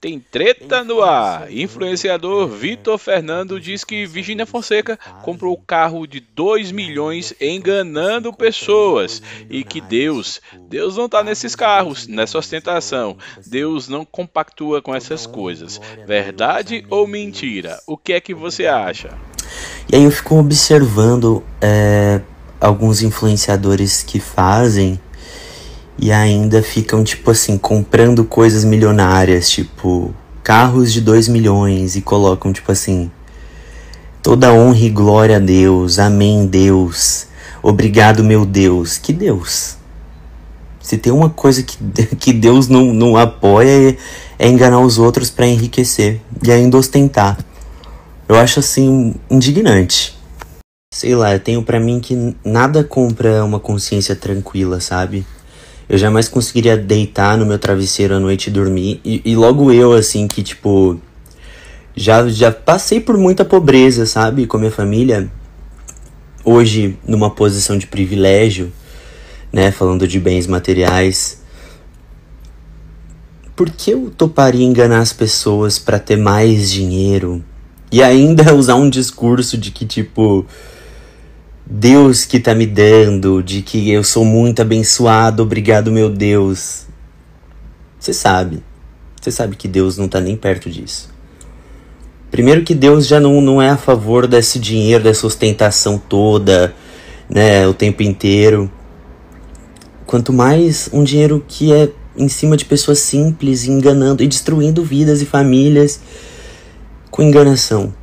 Tem treta no ar. Influenciador Vitor Fernando diz que Virginia Fonseca comprou carro de 2 milhões enganando pessoas e que Deus, Deus não está nesses carros, nessa ostentação. Deus não compactua com essas coisas. Verdade ou mentira? O que é que você acha? E aí eu fico observando é, alguns influenciadores que fazem e ainda ficam, tipo assim, comprando coisas milionárias, tipo, carros de 2 milhões e colocam, tipo assim, toda honra e glória a Deus, amém, Deus, obrigado, meu Deus. Que Deus? Se tem uma coisa que, que Deus não, não apoia é, é enganar os outros para enriquecer e ainda ostentar. Eu acho assim indignante. Sei lá, eu tenho para mim que nada compra uma consciência tranquila, sabe? Eu jamais conseguiria deitar no meu travesseiro à noite e dormir. E, e logo eu, assim, que tipo. Já, já passei por muita pobreza, sabe? Com a minha família. Hoje, numa posição de privilégio, né? Falando de bens materiais. Por que eu toparia enganar as pessoas para ter mais dinheiro? E ainda usar um discurso de que, tipo Deus que tá me dando, de que eu sou muito abençoado, obrigado meu Deus. Você sabe. Você sabe que Deus não tá nem perto disso. Primeiro que Deus já não, não é a favor desse dinheiro, dessa ostentação toda, né, o tempo inteiro. Quanto mais um dinheiro que é em cima de pessoas simples, enganando e destruindo vidas e famílias com enganação.